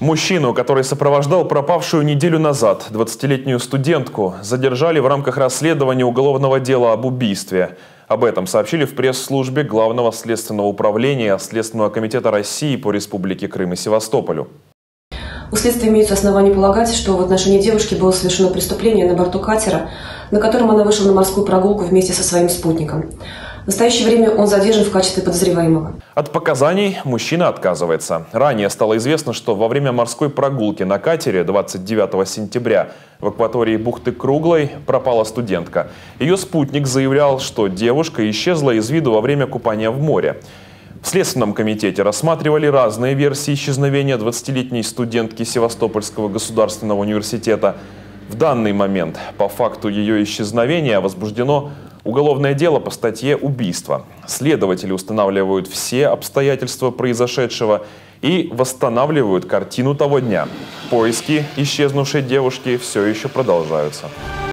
Мужчину, который сопровождал пропавшую неделю назад 20-летнюю студентку, задержали в рамках расследования уголовного дела об убийстве. Об этом сообщили в пресс-службе Главного следственного управления Следственного комитета России по Республике Крым и Севастополю. У следствия имеются основания полагать, что в отношении девушки было совершено преступление на борту катера, на котором она вышла на морскую прогулку вместе со своим спутником. В настоящее время он задержан в качестве подозреваемого. От показаний мужчина отказывается. Ранее стало известно, что во время морской прогулки на катере 29 сентября в акватории бухты Круглой пропала студентка. Ее спутник заявлял, что девушка исчезла из виду во время купания в море. В Следственном комитете рассматривали разные версии исчезновения 20-летней студентки Севастопольского государственного университета. В данный момент по факту ее исчезновения возбуждено Уголовное дело по статье «Убийство». Следователи устанавливают все обстоятельства произошедшего и восстанавливают картину того дня. Поиски исчезнувшей девушки все еще продолжаются.